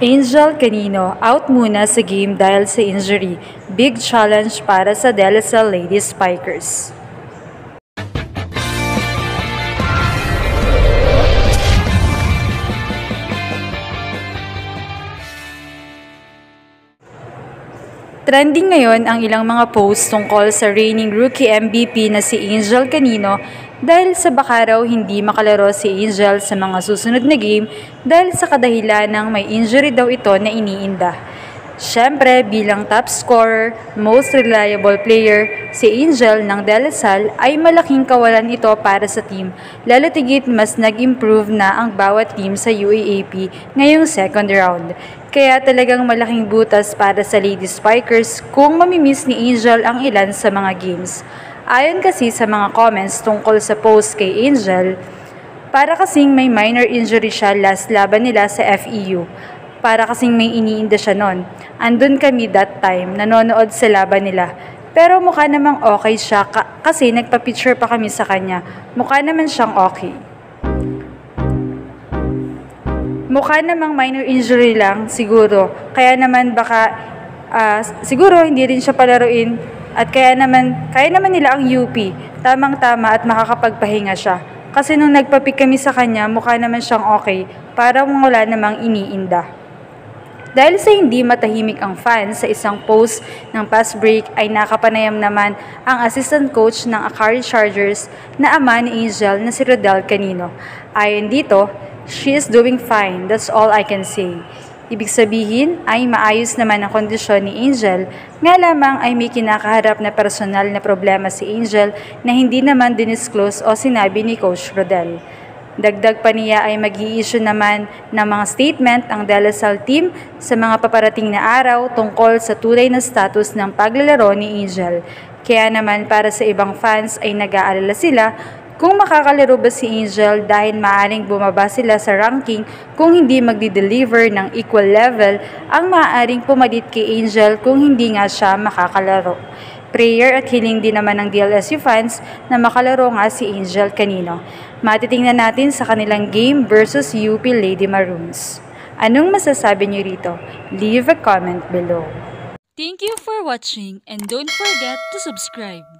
Angel Canino out muna sa game dahil sa injury. Big challenge para sa De La Salle Lady Spikers. Trending ngayon ang ilang mga posts tungkol sa reigning rookie MVP na si Angel Canino dahil sa baka raw hindi makalaro si Angel sa mga susunod na game dahil sa kadahilan ng may injury daw ito na iniinda. Siyempre, bilang top scorer, most reliable player, si Angel ng De La Salle ay malaking kawalan ito para sa team, lalo tigit mas nag-improve na ang bawat team sa UAAP ngayong second round. Kaya talagang malaking butas para sa Lady Spikers kung mamimiss ni Angel ang ilan sa mga games. Ayon kasi sa mga comments tungkol sa post kay Angel, para kasing may minor injury siya last laban nila sa FEU para kasing may iniinda siya noon. Andun kami that time, nanonood sa laban nila. Pero mukha namang okay siya ka- kasi nagpa-picture pa kami sa kanya. Mukha naman siyang okay. Mukha namang minor injury lang siguro. Kaya naman baka ah, siguro hindi rin siya palaruin at kaya naman kaya naman nila ang UP. Tamang-tama at makakapagpahinga siya. Kasi nung nagpa-pick kami sa kanya, mukha naman siyang okay. Parang wala namang iniinda. Dahil sa hindi matahimik ang fans sa isang post ng pass break ay nakapanayam naman ang assistant coach ng Akari Chargers na ama ni Angel na si Rodel Canino. Ayon dito, she is doing fine, that's all I can say. Ibig sabihin ay maayos naman ang kondisyon ni Angel, nga lamang ay may kinakaharap na personal na problema si Angel na hindi naman dinisclose o sinabi ni Coach Rodel. Dagdag pa niya ay mag issue naman ng mga statement ang De La Salle team sa mga paparating na araw tungkol sa tunay na status ng paglalaro ni Angel. Kaya naman para sa ibang fans ay nag-aalala sila kung makakalaro ba si Angel dahil maaring bumaba sila sa ranking kung hindi magdi-deliver ng equal level ang maaaring pumalit kay Angel kung hindi nga siya makakalaro. Prayer at hiling din naman ng DLSU fans na makalaro nga si Angel kanino. Matitingnan natin sa kanilang game versus UP Lady Maroons. Anong masasabi niyo rito? Leave a comment below. Thank you for watching and don't forget to subscribe.